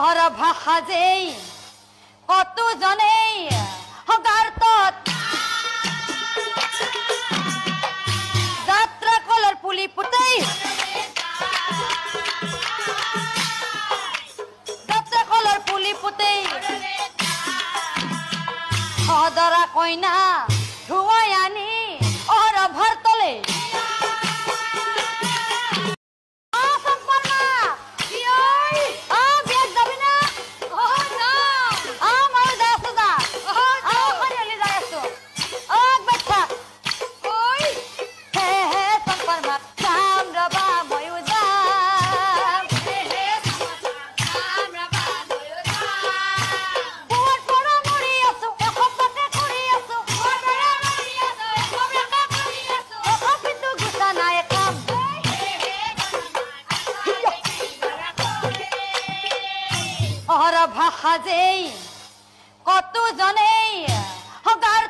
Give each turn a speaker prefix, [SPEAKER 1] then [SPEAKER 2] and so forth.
[SPEAKER 1] মহর ভাষা যেই কত জনেই হগার তত যাত্রা কলর পুলি পুতেই। যাত্রা কলর পুলি পুতেই। সদরা কইনা ঘৰ ভাষা যেই কতজনেই গাৰ